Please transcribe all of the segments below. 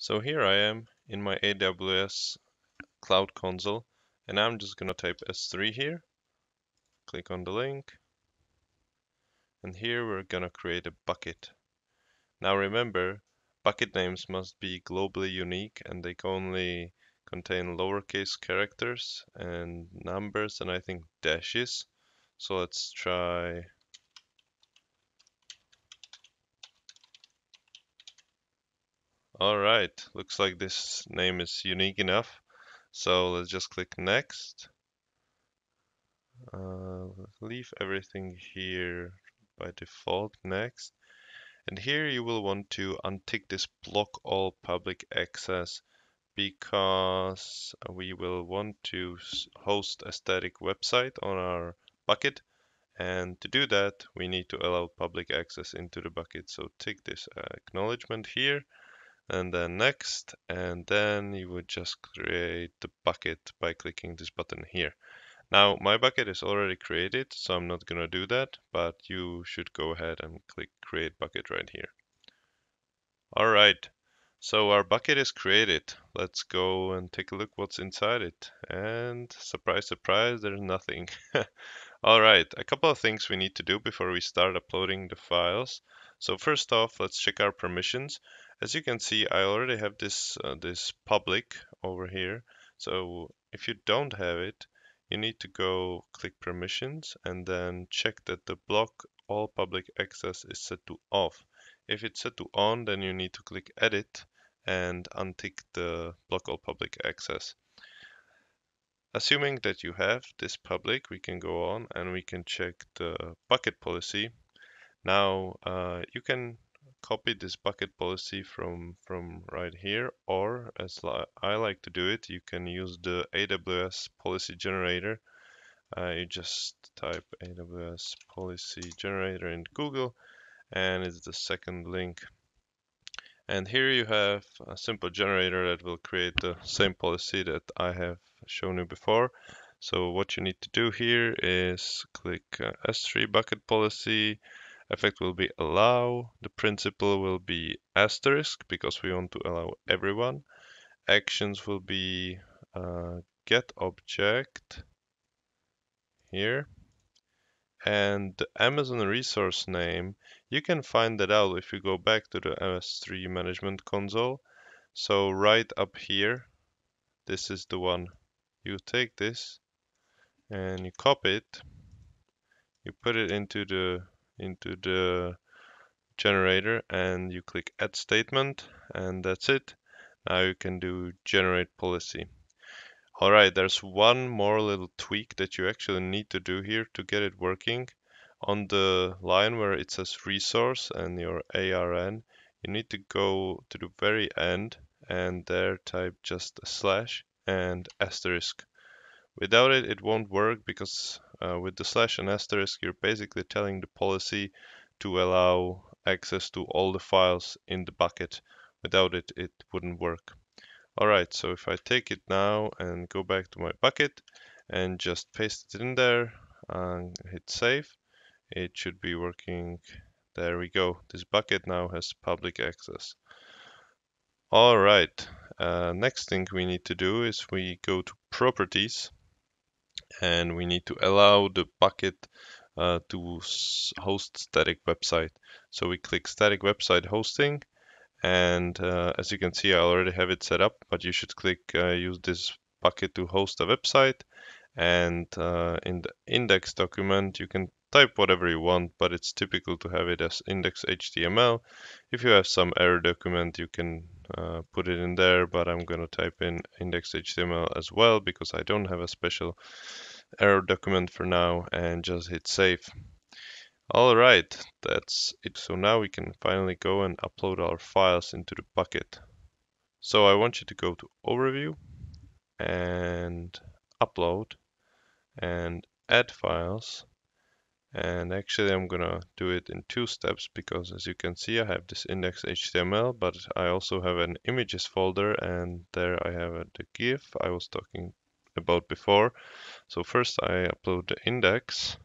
So here I am in my AWS Cloud Console and I'm just gonna type S3 here, click on the link, and here we're gonna create a bucket. Now remember, bucket names must be globally unique and they can only contain lowercase characters and numbers and I think dashes. So let's try Alright, looks like this name is unique enough. So let's just click next. Uh, leave everything here by default next. And here you will want to untick this block all public access because we will want to host a static website on our bucket. And to do that, we need to allow public access into the bucket. So tick this acknowledgement here and then next and then you would just create the bucket by clicking this button here. Now my bucket is already created so I'm not gonna do that but you should go ahead and click create bucket right here. Alright so our bucket is created. Let's go and take a look what's inside it and surprise surprise there's nothing. Alright a couple of things we need to do before we start uploading the files. So first off let's check our permissions as you can see, I already have this, uh, this public over here. So if you don't have it, you need to go click permissions and then check that the block all public access is set to off. If it's set to on, then you need to click edit and untick the block all public access. Assuming that you have this public, we can go on and we can check the bucket policy. Now uh, you can copy this bucket policy from from right here or as li I like to do it you can use the AWS policy generator. Uh, you just type AWS policy generator in Google and it's the second link. And here you have a simple generator that will create the same policy that I have shown you before. So what you need to do here is click uh, S3 bucket policy effect will be allow. The principle will be asterisk because we want to allow everyone. Actions will be uh, get object here. And the Amazon resource name, you can find that out if you go back to the MS3 management console. So right up here, this is the one. You take this and you copy it. You put it into the into the generator and you click add statement and that's it. Now you can do generate policy. Alright, there's one more little tweak that you actually need to do here to get it working. On the line where it says resource and your ARN, you need to go to the very end and there type just a slash and asterisk. Without it, it won't work because uh, with the slash and asterisk, you're basically telling the policy to allow access to all the files in the bucket. Without it, it wouldn't work. Alright, so if I take it now and go back to my bucket and just paste it in there and hit save, it should be working. There we go. This bucket now has public access. Alright, uh, next thing we need to do is we go to properties and we need to allow the bucket uh, to host static website. So we click static website hosting and uh, as you can see I already have it set up but you should click uh, use this bucket to host a website and uh, in the index document you can type whatever you want but it's typical to have it as index HTML. If you have some error document you can uh, put it in there, but I'm going to type in index.html as well because I don't have a special error document for now and just hit save. All right, that's it. So now we can finally go and upload our files into the bucket. So I want you to go to overview and upload and add files and actually I'm gonna do it in two steps because as you can see I have this index.html but I also have an images folder and there I have uh, the GIF I was talking about before. So first I upload the index.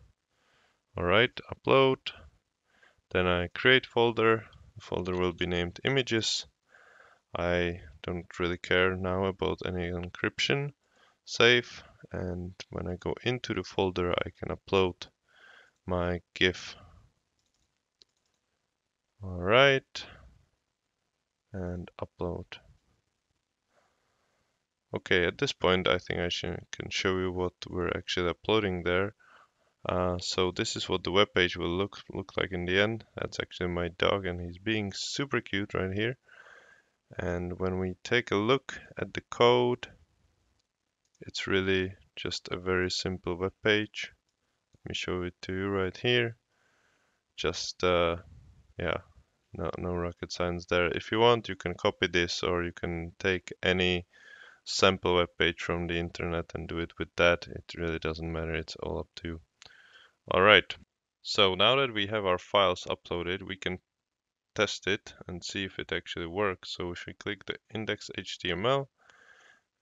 Alright, upload. Then I create folder. The folder will be named images. I don't really care now about any encryption. Save, and when I go into the folder, I can upload my GIF. All right, and upload. Okay, at this point, I think I can show you what we're actually uploading there. Uh, so this is what the web page will look look like in the end. That's actually my dog, and he's being super cute right here. And when we take a look at the code, it's really just a very simple web page. Me show it to you right here. Just, uh, yeah, no, no rocket science there. If you want, you can copy this or you can take any sample web page from the internet and do it with that. It really doesn't matter. It's all up to you. All right. So now that we have our files uploaded, we can test it and see if it actually works. So if we click the index.html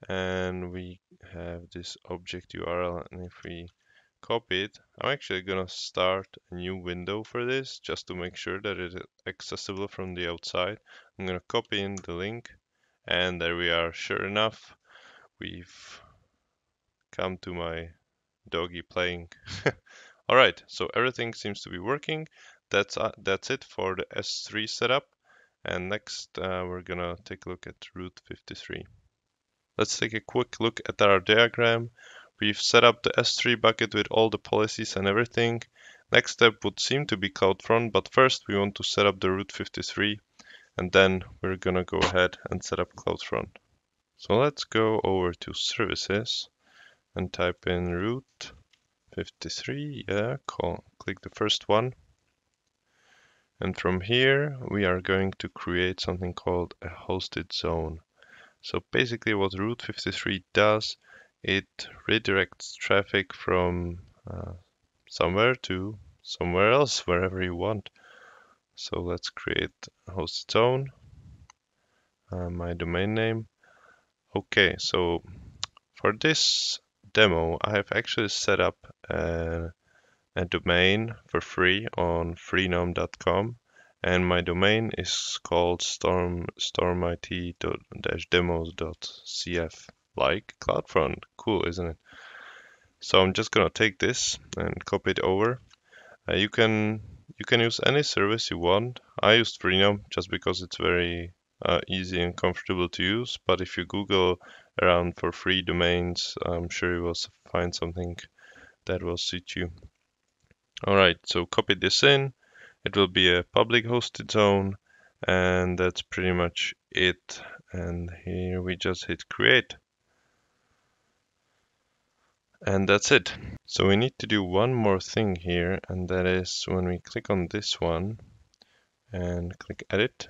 and we have this object URL and if we copy it, I'm actually gonna start a new window for this just to make sure that it is accessible from the outside. I'm gonna copy in the link and there we are. Sure enough, we've come to my doggy playing. All right, so everything seems to be working. That's uh, that's it for the S3 setup. And next, uh, we're gonna take a look at Route 53. Let's take a quick look at our diagram. We've set up the S3 bucket with all the policies and everything. Next step would seem to be CloudFront, but first we want to set up the Route 53 and then we're gonna go ahead and set up CloudFront. So let's go over to services and type in route 53. Yeah, call, click the first one. And from here, we are going to create something called a hosted zone. So basically what Route 53 does, it redirects traffic from uh, somewhere to somewhere else, wherever you want. So let's create a hosted zone, uh, my domain name. Okay, so for this demo, I have actually set up a, a domain for free on freenom.com and my domain is called storm stormit-demos.cf like CloudFront. Cool, isn't it? So I'm just gonna take this and copy it over. Uh, you can you can use any service you want. I used Freenom just because it's very uh, easy and comfortable to use. But if you Google around for free domains, I'm sure you will find something that will suit you. All right, so copy this in. It will be a public hosted zone and that's pretty much it. And here we just hit create. And that's it. So we need to do one more thing here, and that is when we click on this one and click edit.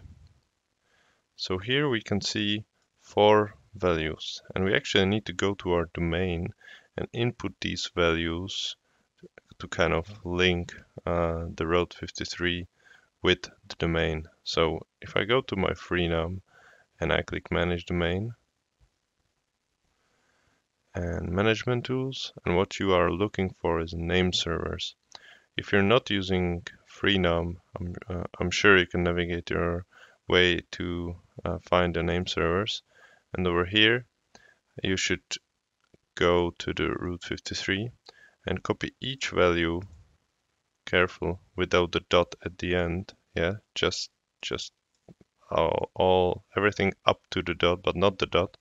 So here we can see four values, and we actually need to go to our domain and input these values to kind of link uh, the Route 53 with the domain. So if I go to my Freenom and I click manage domain, and management tools and what you are looking for is name servers. If you're not using Freenom, I'm, uh, I'm sure you can navigate your way to uh, find the name servers. And over here you should go to the Route 53 and copy each value careful without the dot at the end. Yeah just just all, all everything up to the dot but not the dot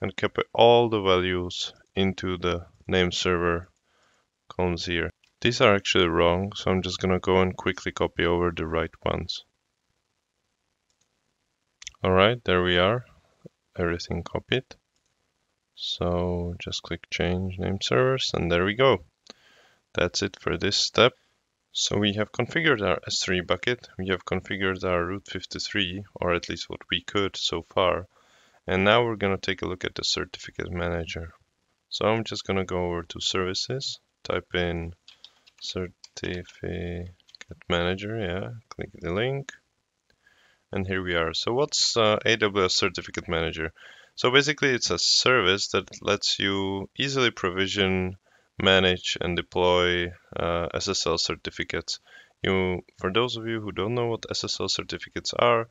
and copy all the values into the name server columns here. These are actually wrong, so I'm just gonna go and quickly copy over the right ones. Alright, there we are. Everything copied. So just click change name servers and there we go. That's it for this step. So we have configured our S3 bucket, we have configured our Route 53, or at least what we could so far. And now we're going to take a look at the certificate manager. So I'm just going to go over to services, type in certificate manager, yeah, click the link. And here we are. So what's uh, AWS Certificate Manager? So basically it's a service that lets you easily provision, manage and deploy uh, SSL certificates. You, for those of you who don't know what SSL certificates are,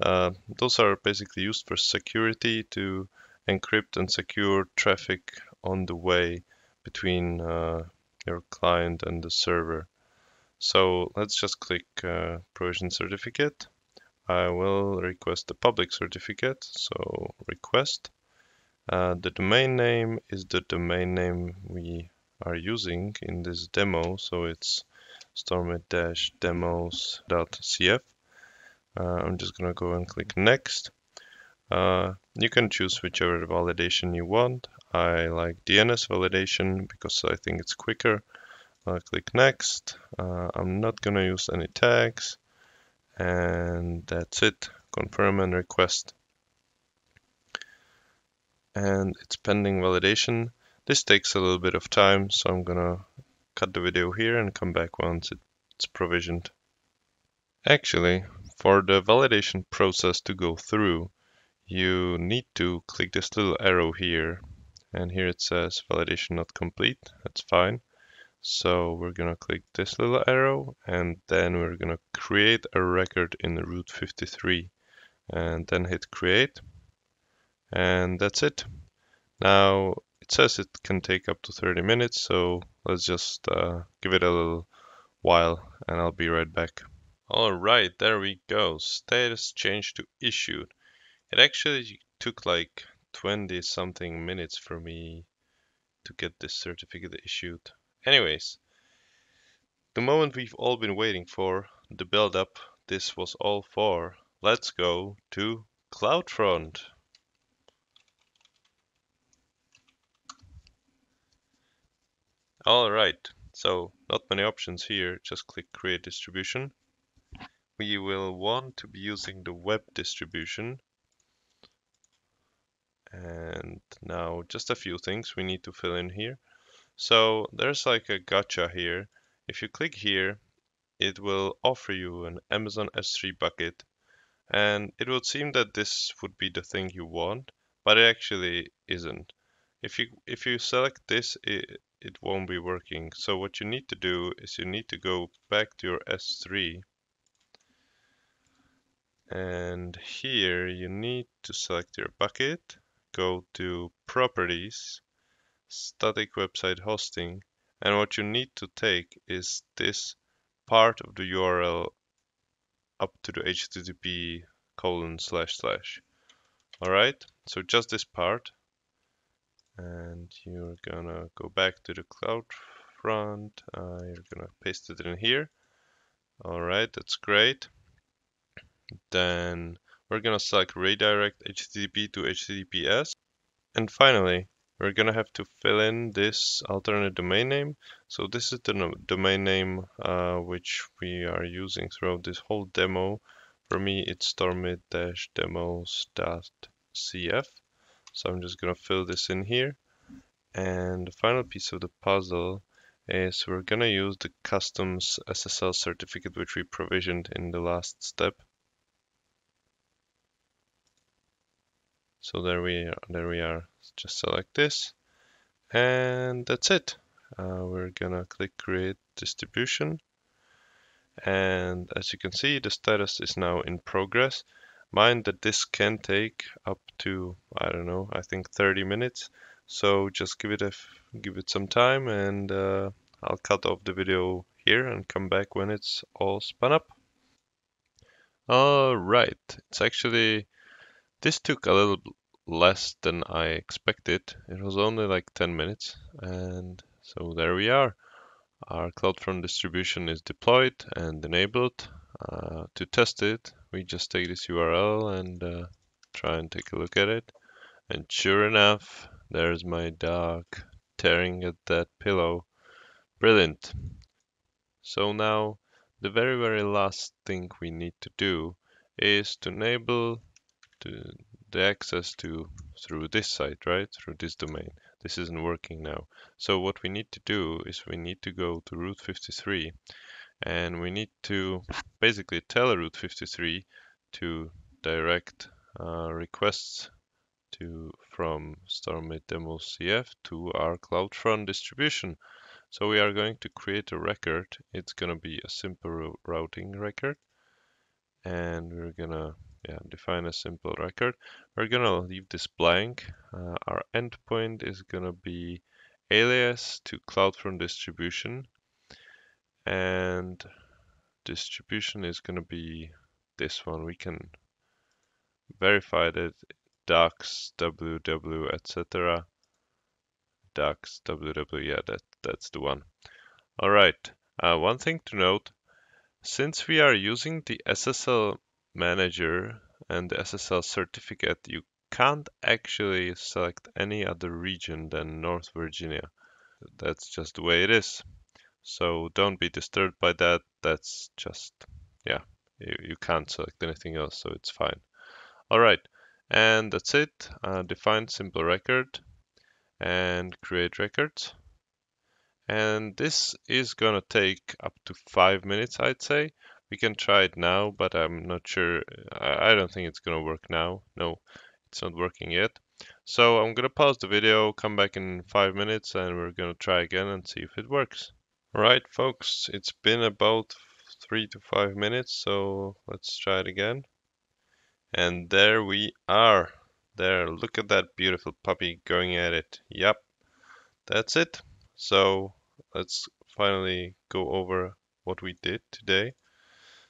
Uh, those are basically used for security to encrypt and secure traffic on the way between uh, your client and the server. So let's just click uh, provision certificate. I will request the public certificate, so request. Uh, the domain name is the domain name we are using in this demo, so it's stormit-demos.cf. Uh, I'm just gonna go and click next. Uh, you can choose whichever validation you want. I like DNS validation because I think it's quicker. I'll click next. Uh, I'm not gonna use any tags and that's it. Confirm and request and it's pending validation. This takes a little bit of time, so I'm gonna cut the video here and come back once it's provisioned. Actually, for the validation process to go through, you need to click this little arrow here. And here it says validation not complete. That's fine. So we're gonna click this little arrow and then we're gonna create a record in Route 53 and then hit create and that's it. Now it says it can take up to 30 minutes, so let's just uh, give it a little while and I'll be right back. Alright, there we go. Status change to issued. It actually took like 20 something minutes for me to get this certificate issued. Anyways, the moment we've all been waiting for, the build up this was all for. Let's go to CloudFront. All right, so not many options here, just click create distribution. We will want to be using the web distribution. And now just a few things we need to fill in here. So there's like a gotcha here. If you click here, it will offer you an Amazon S3 bucket. And it would seem that this would be the thing you want, but it actually isn't. If you if you select this, it, it won't be working. So what you need to do is you need to go back to your S3 and here you need to select your bucket, go to properties, static website hosting, and what you need to take is this part of the URL up to the HTTP colon slash slash. Alright, so just this part. And you're gonna go back to the cloud front. Uh, you're gonna paste it in here. All right that's great then we're gonna select redirect HTTP to HTTPS and finally we're gonna have to fill in this alternate domain name so this is the domain name uh, which we are using throughout this whole demo for me it's stormit-demos.cf so I'm just gonna fill this in here. And the final piece of the puzzle is we're gonna use the customs SSL certificate which we provisioned in the last step. So there we are, there we are. Just select this. And that's it. Uh, we're gonna click create distribution. And as you can see the status is now in progress. Mind that this can take up to I don't know I think 30 minutes. So just give it a give it some time and uh, I'll cut off the video here and come back when it's all spun up. All right. It's actually this took a little less than I expected it was only like 10 minutes and so there we are our CloudFront distribution is deployed and enabled uh, to test it we just take this URL and uh, try and take a look at it. And sure enough, there's my dog tearing at that pillow. Brilliant. So now the very, very last thing we need to do is to enable the, access to through this site, right? Through this domain. This isn't working now. So what we need to do is we need to go to Route 53 and we need to basically tell Route 53 to direct uh, requests to from Stormit Demo CF to our CloudFront distribution. So we are going to create a record. It's going to be a simple routing record. And we're going to yeah, define a simple record. We're gonna leave this blank. Uh, our endpoint is gonna be alias to CloudFront distribution and distribution is gonna be this one. We can verify that docs, ww, etc. Docs, ww, yeah, that, that's the one. All right, uh, one thing to note, since we are using the SSL manager and the SSL certificate, you can't actually select any other region than North Virginia. That's just the way it is. So don't be disturbed by that. That's just, yeah, you, you can't select anything else, so it's fine. All right, and that's it. Uh, define simple record and create records. And this is gonna take up to five minutes, I'd say. We can try it now, but I'm not sure. I don't think it's gonna work now. No, it's not working yet. So I'm gonna pause the video, come back in five minutes, and we're gonna try again and see if it works. Alright folks, it's been about three to five minutes, so let's try it again. And there we are. There, look at that beautiful puppy going at it. Yep, that's it. So let's finally go over what we did today.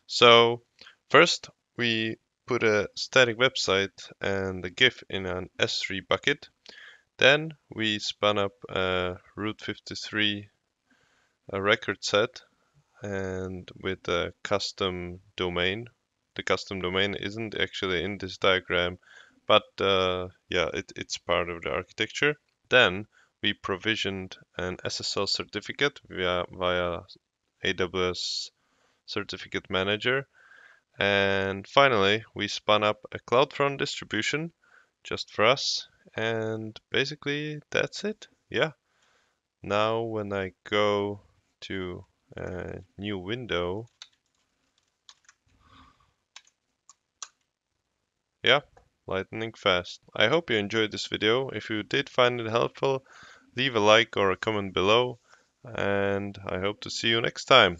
So first we put a static website and a GIF in an S3 bucket. Then we spun up a Route 53 a record set and with a custom domain. The custom domain isn't actually in this diagram, but uh, yeah, it, it's part of the architecture. Then we provisioned an SSL certificate via, via AWS Certificate Manager. And finally, we spun up a CloudFront distribution just for us. And basically, that's it. Yeah. Now, when I go to a new window. Yeah, lightning fast. I hope you enjoyed this video. If you did find it helpful, leave a like or a comment below and I hope to see you next time.